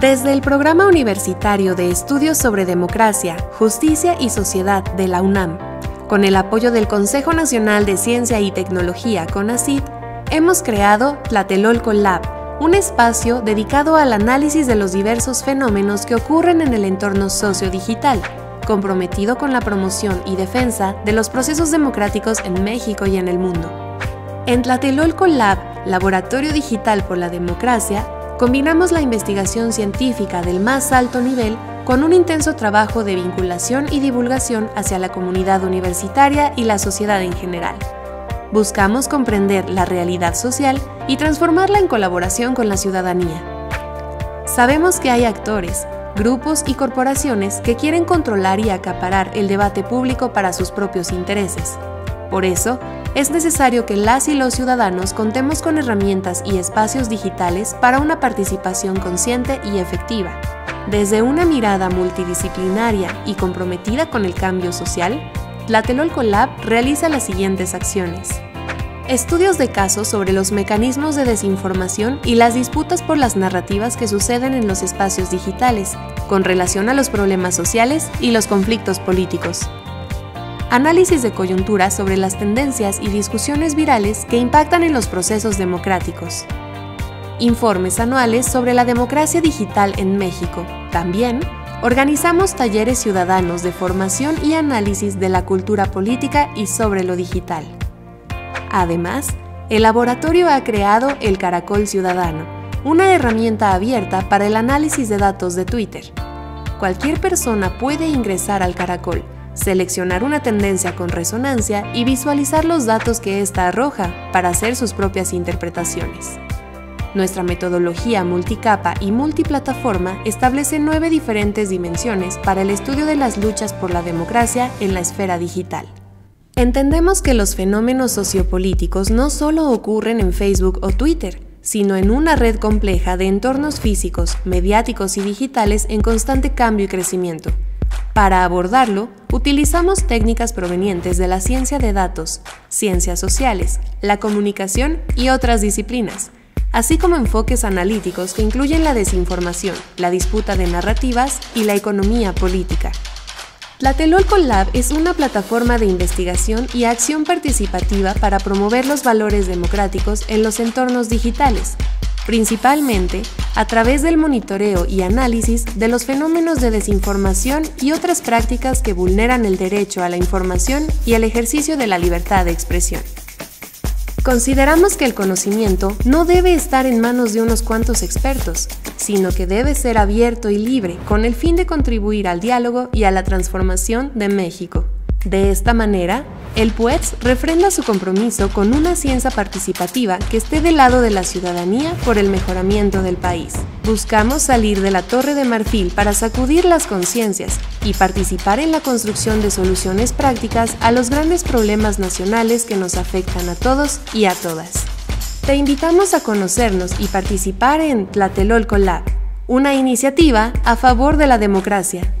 Desde el Programa Universitario de Estudios sobre Democracia, Justicia y Sociedad de la UNAM, con el apoyo del Consejo Nacional de Ciencia y Tecnología, CONACYT, hemos creado Tlatelolco Lab, un espacio dedicado al análisis de los diversos fenómenos que ocurren en el entorno sociodigital, comprometido con la promoción y defensa de los procesos democráticos en México y en el mundo. En Tlatelolco Lab, Laboratorio Digital por la Democracia, combinamos la investigación científica del más alto nivel con un intenso trabajo de vinculación y divulgación hacia la comunidad universitaria y la sociedad en general. Buscamos comprender la realidad social y transformarla en colaboración con la ciudadanía. Sabemos que hay actores, grupos y corporaciones que quieren controlar y acaparar el debate público para sus propios intereses. Por eso, es necesario que las y los ciudadanos contemos con herramientas y espacios digitales para una participación consciente y efectiva. Desde una mirada multidisciplinaria y comprometida con el cambio social, la Telolco Lab realiza las siguientes acciones. Estudios de casos sobre los mecanismos de desinformación y las disputas por las narrativas que suceden en los espacios digitales, con relación a los problemas sociales y los conflictos políticos análisis de coyuntura sobre las tendencias y discusiones virales que impactan en los procesos democráticos. Informes anuales sobre la democracia digital en México. También organizamos talleres ciudadanos de formación y análisis de la cultura política y sobre lo digital. Además, el laboratorio ha creado el Caracol Ciudadano, una herramienta abierta para el análisis de datos de Twitter. Cualquier persona puede ingresar al Caracol seleccionar una tendencia con resonancia y visualizar los datos que ésta arroja para hacer sus propias interpretaciones. Nuestra metodología multicapa y multiplataforma establece nueve diferentes dimensiones para el estudio de las luchas por la democracia en la esfera digital. Entendemos que los fenómenos sociopolíticos no solo ocurren en Facebook o Twitter, sino en una red compleja de entornos físicos, mediáticos y digitales en constante cambio y crecimiento, para abordarlo, utilizamos técnicas provenientes de la ciencia de datos, ciencias sociales, la comunicación y otras disciplinas, así como enfoques analíticos que incluyen la desinformación, la disputa de narrativas y la economía política. La Telolco Lab es una plataforma de investigación y acción participativa para promover los valores democráticos en los entornos digitales, principalmente a través del monitoreo y análisis de los fenómenos de desinformación y otras prácticas que vulneran el derecho a la información y el ejercicio de la libertad de expresión. Consideramos que el conocimiento no debe estar en manos de unos cuantos expertos, sino que debe ser abierto y libre con el fin de contribuir al diálogo y a la transformación de México. De esta manera, el PUETS refrenda su compromiso con una ciencia participativa que esté del lado de la ciudadanía por el mejoramiento del país. Buscamos salir de la torre de marfil para sacudir las conciencias y participar en la construcción de soluciones prácticas a los grandes problemas nacionales que nos afectan a todos y a todas. Te invitamos a conocernos y participar en Tlatelolco Lab, una iniciativa a favor de la democracia